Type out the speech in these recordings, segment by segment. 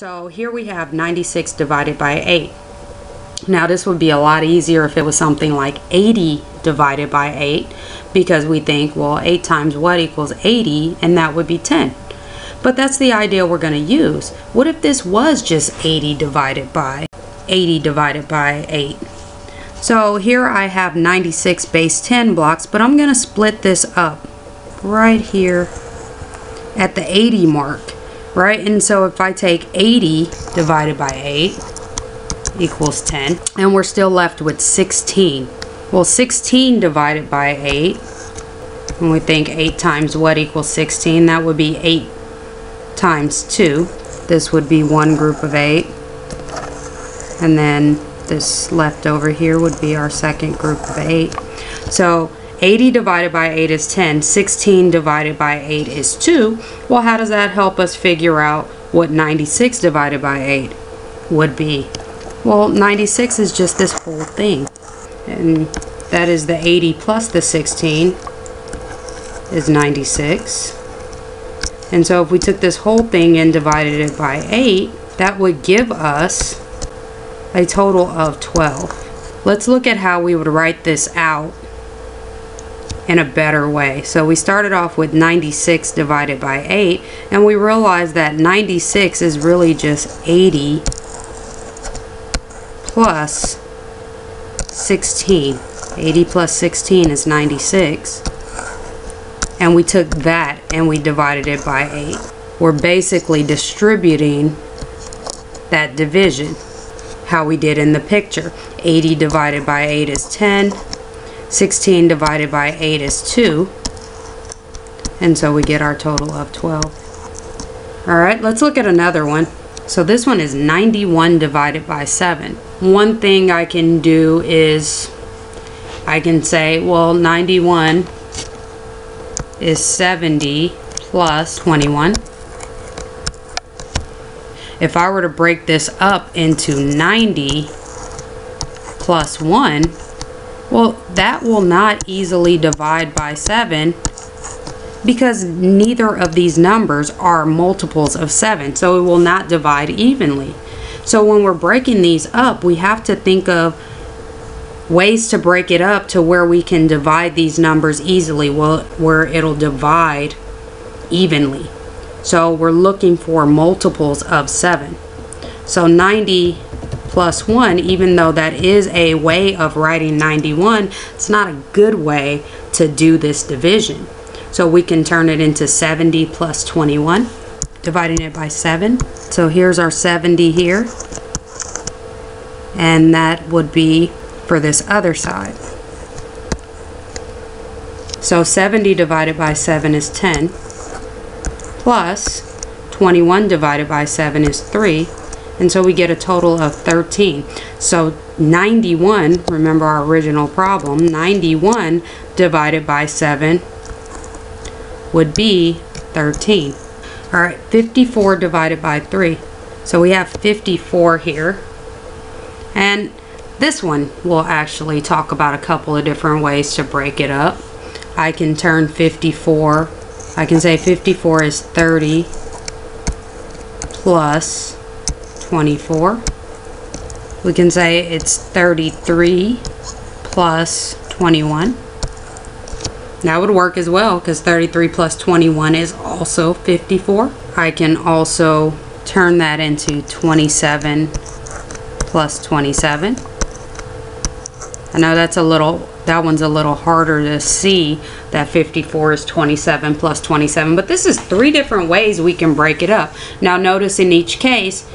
So here we have 96 divided by 8. Now this would be a lot easier if it was something like 80 divided by 8 because we think, well, 8 times what equals 80 and that would be 10. But that's the idea we're going to use. What if this was just 80 divided by 80 divided by 8? So here I have 96 base 10 blocks, but I'm going to split this up right here at the 80 mark right? And so if I take 80 divided by 8 equals 10, and we're still left with 16. Well, 16 divided by 8, and we think 8 times what equals 16, that would be 8 times 2. This would be one group of 8. And then this left over here would be our second group of 8. So 80 divided by 8 is 10. 16 divided by 8 is 2. Well, how does that help us figure out what 96 divided by 8 would be? Well, 96 is just this whole thing. And that is the 80 plus the 16 is 96. And so if we took this whole thing and divided it by 8, that would give us a total of 12. Let's look at how we would write this out in a better way. So we started off with 96 divided by 8 and we realized that 96 is really just 80 plus 16. 80 plus 16 is 96. And we took that and we divided it by 8. We're basically distributing that division how we did in the picture. 80 divided by 8 is 10. 16 divided by 8 is 2. And so we get our total of 12. Alright, let's look at another one. So this one is 91 divided by 7. One thing I can do is I can say, well, 91 is 70 plus 21. If I were to break this up into 90 plus 1, well, that will not easily divide by 7 because neither of these numbers are multiples of 7, so it will not divide evenly. So when we're breaking these up, we have to think of ways to break it up to where we can divide these numbers easily, well, where it'll divide evenly. So we're looking for multiples of 7. So 90 plus 1, even though that is a way of writing 91, it's not a good way to do this division. So we can turn it into 70 plus 21, dividing it by 7. So here's our 70 here, and that would be for this other side. So 70 divided by 7 is 10, plus 21 divided by 7 is 3, and so we get a total of 13. So 91, remember our original problem, 91 divided by 7 would be 13. All right, 54 divided by 3. So we have 54 here. And this one we'll actually talk about a couple of different ways to break it up. I can turn 54, I can say 54 is 30 plus 24. We can say it's 33 plus 21. That would work as well because 33 plus 21 is also 54. I can also turn that into 27 plus 27. I know that's a little, that one's a little harder to see that 54 is 27 plus 27, but this is three different ways we can break it up. Now notice in each case,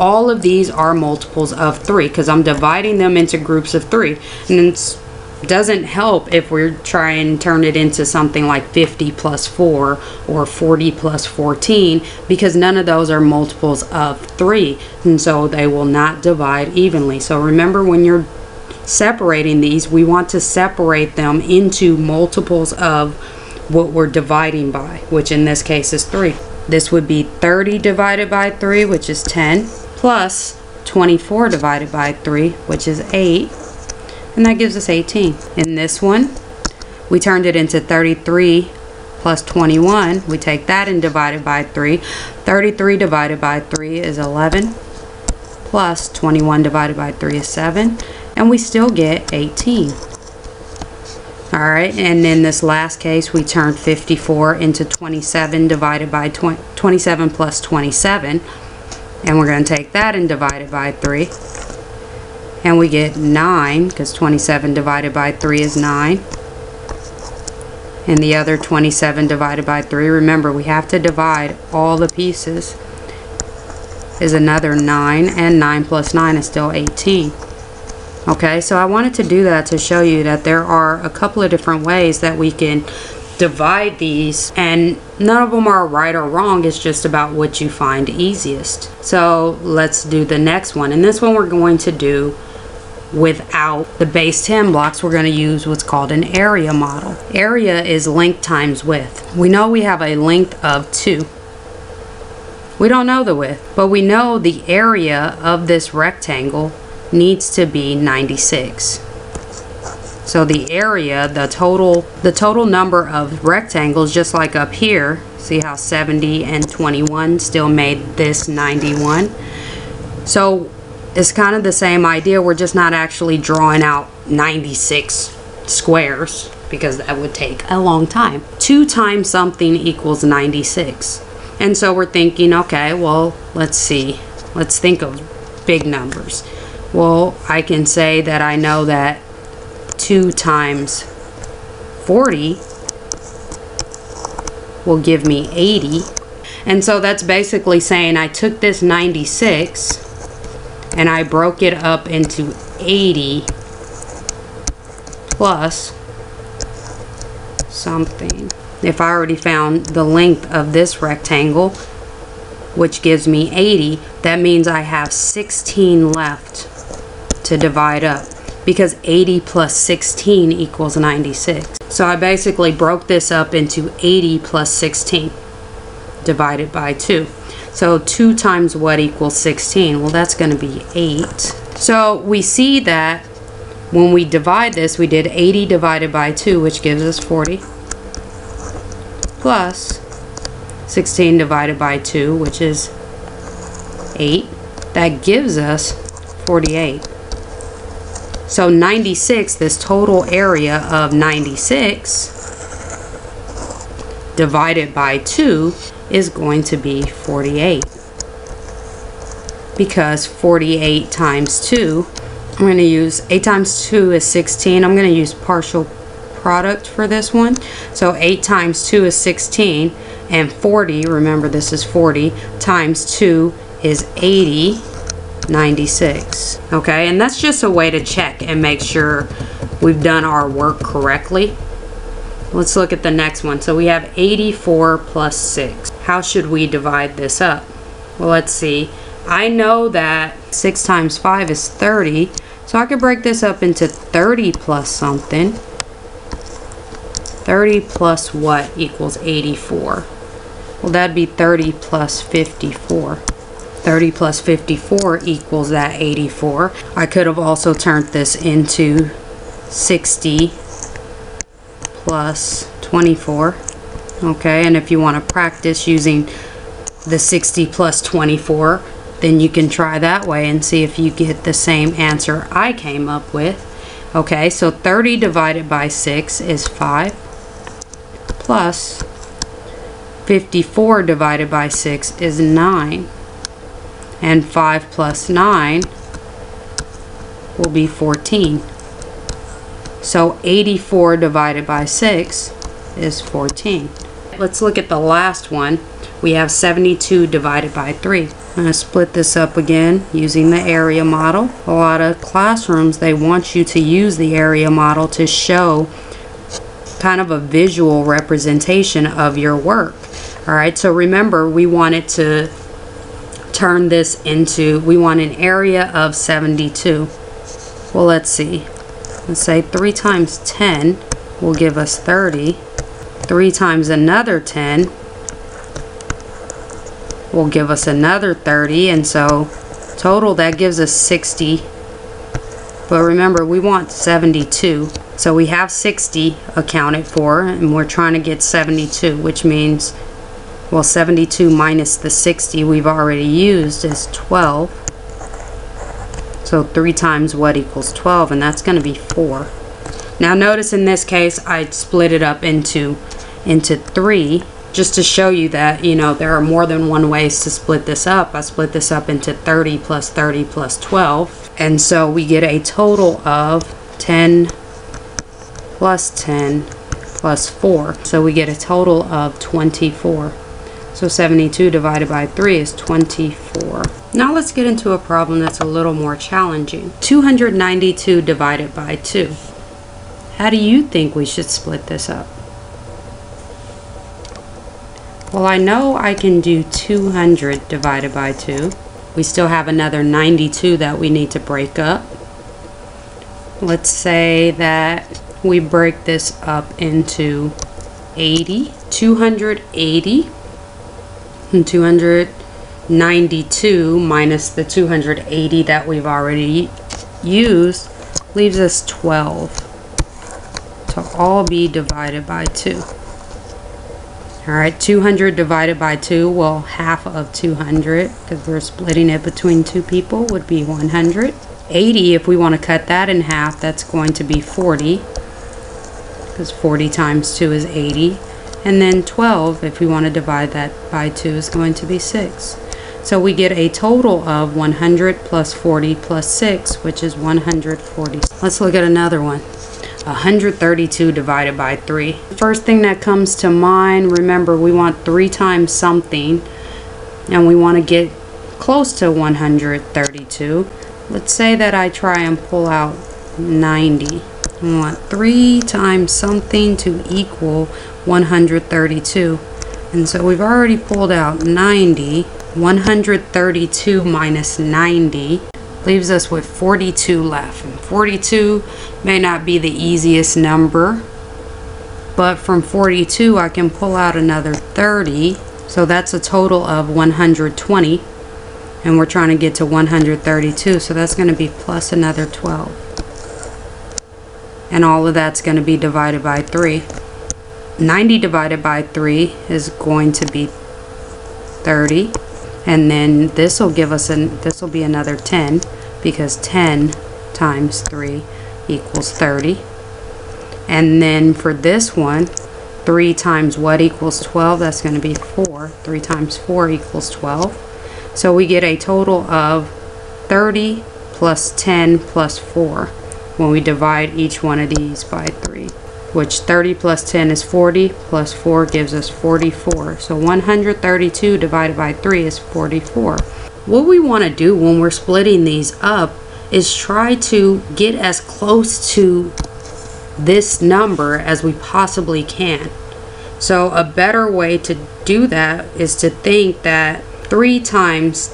all of these are multiples of 3 because I'm dividing them into groups of 3. And it doesn't help if we're trying to turn it into something like 50 plus 4 or 40 plus 14 because none of those are multiples of 3 and so they will not divide evenly. So remember when you're separating these we want to separate them into multiples of what we're dividing by which in this case is 3. This would be 30 divided by 3 which is 10 plus 24 divided by 3, which is 8, and that gives us 18. In this one, we turned it into 33 plus 21. We take that and divide it by 3. 33 divided by 3 is 11 plus 21 divided by 3 is 7 and we still get 18. Alright, and in this last case we turned 54 into 27 divided by 20, 27 plus 27 and we're going to take that and divide it by 3 and we get 9 because 27 divided by 3 is 9 and the other 27 divided by 3 remember we have to divide all the pieces is another 9 and 9 plus 9 is still 18 okay so I wanted to do that to show you that there are a couple of different ways that we can divide these and none of them are right or wrong it's just about what you find easiest. So let's do the next one and this one we're going to do without the base 10 blocks we're going to use what's called an area model. Area is length times width. We know we have a length of 2 we don't know the width but we know the area of this rectangle needs to be 96 so the area, the total, the total number of rectangles, just like up here, see how 70 and 21 still made this 91. So it's kind of the same idea. We're just not actually drawing out 96 squares because that would take a long time. 2 times something equals 96. And so we're thinking, okay, well, let's see. Let's think of big numbers. Well, I can say that I know that 2 times 40 will give me 80. And so that's basically saying I took this 96 and I broke it up into 80 plus something. If I already found the length of this rectangle, which gives me 80, that means I have 16 left to divide up because 80 plus 16 equals 96. So I basically broke this up into 80 plus 16 divided by 2. So 2 times what equals 16? Well, that's going to be 8. So we see that when we divide this, we did 80 divided by 2, which gives us 40, plus 16 divided by 2, which is 8. That gives us 48. So 96, this total area of 96 divided by 2 is going to be 48. Because 48 times 2, I'm going to use 8 times 2 is 16. I'm going to use partial product for this one. So 8 times 2 is 16 and 40, remember this is 40, times 2 is 80 96 okay? And that's just a way to check and make sure we've done our work correctly. Let's look at the next one. So we have 84 plus 6 how should we divide this up? Well let's see. I know that 6 times 5 is 30 so I could break this up into 30 plus something. 30 plus what equals 84 well that'd be 30 plus 54 30 plus 54 equals that 84. I could have also turned this into 60 plus 24. Okay, and if you want to practice using the 60 plus 24, then you can try that way and see if you get the same answer I came up with. Okay, so 30 divided by 6 is 5 plus 54 divided by 6 is 9 and 5 plus 9 will be 14. So 84 divided by 6 is 14. Let's look at the last one. We have 72 divided by 3. I'm going to split this up again using the area model. A lot of classrooms, they want you to use the area model to show kind of a visual representation of your work. Alright, so remember we want it to turn this into, we want an area of 72. Well, let's see. Let's say 3 times 10 will give us 30. 3 times another 10 will give us another 30. And so total that gives us 60 But remember, we want 72. So we have 60 accounted for, and we're trying to get 72, which means, well, 72 minus the 60 we've already used is 12. So 3 times what equals 12, and that's going to be 4. Now notice in this case, I split it up into, into 3 just to show you that, you know, there are more than one ways to split this up. I split this up into 30 plus 30 plus 12. And so we get a total of 10 plus 10 plus 4. So we get a total of 24. So 72 divided by 3 is 24. Now let's get into a problem that's a little more challenging. 292 divided by 2. How do you think we should split this up? Well, I know I can do 200 divided by 2. We still have another 92 that we need to break up. Let's say that we break this up into 80. 280 and 292 minus the 280 that we've already used leaves us 12 to all be divided by 2. Alright, 200 divided by 2, well, half of 200, because we're splitting it between two people, would be 100. 80, if we want to cut that in half, that's going to be 40, because 40 times 2 is 80. And then 12, if we want to divide that by 2, is going to be 6. So we get a total of 100 plus 40 plus 6, which is 140. Let's look at another one. 132 divided by 3. First thing that comes to mind, remember we want 3 times something and we want to get close to 132. Let's say that I try and pull out 90. I want 3 times something to equal 132. And so we've already pulled out 90. 132 minus 90 leaves us with 42 left. And 42 may not be the easiest number, but from 42 I can pull out another 30. So that's a total of 120. And we're trying to get to 132, so that's going to be plus another 12. And all of that's going to be divided by 3. 90 divided by 3 is going to be 30 and then this will give us an this will be another 10 because 10 times 3 equals 30 and then for this one 3 times what equals 12 that's going to be 4 3 times 4 equals 12 so we get a total of 30 plus 10 plus 4 when we divide each one of these by 3 which 30 plus 10 is 40, plus 4 gives us 44. So 132 divided by 3 is 44. What we want to do when we're splitting these up is try to get as close to this number as we possibly can. So a better way to do that is to think that 3 times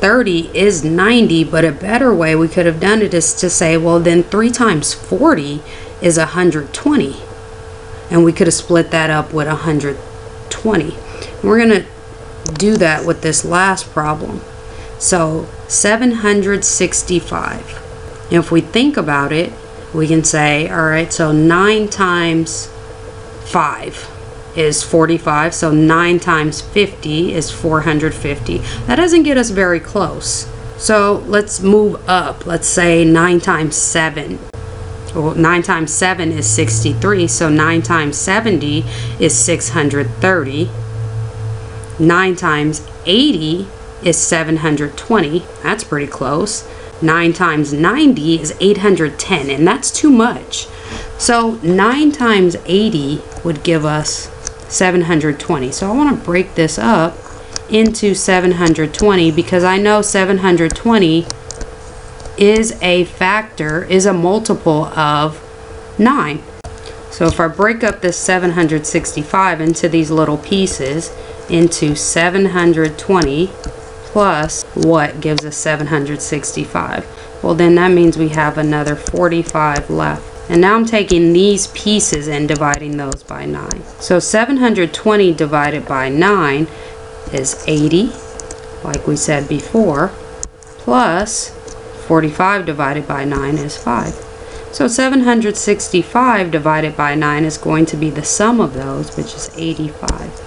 30 is 90, but a better way we could have done it is to say, well, then 3 times 40 is 120. And we could have split that up with 120. We're going to do that with this last problem. So 765. If we think about it, we can say, all right, so 9 times 5 is 45, so 9 times 50 is 450. That doesn't get us very close. So let's move up. Let's say 9 times 7 well, 9 times 7 is 63, so 9 times 70 is 630. 9 times 80 is 720. That's pretty close. 9 times 90 is 810, and that's too much. So 9 times 80 would give us 720. So I want to break this up into 720 because I know 720 is a factor, is a multiple of 9. So if I break up this 765 into these little pieces, into 720 plus what gives us 765? Well then that means we have another 45 left. And now I'm taking these pieces and dividing those by 9. So 720 divided by 9 is 80, like we said before, plus 45 divided by 9 is 5. So 765 divided by 9 is going to be the sum of those, which is 85.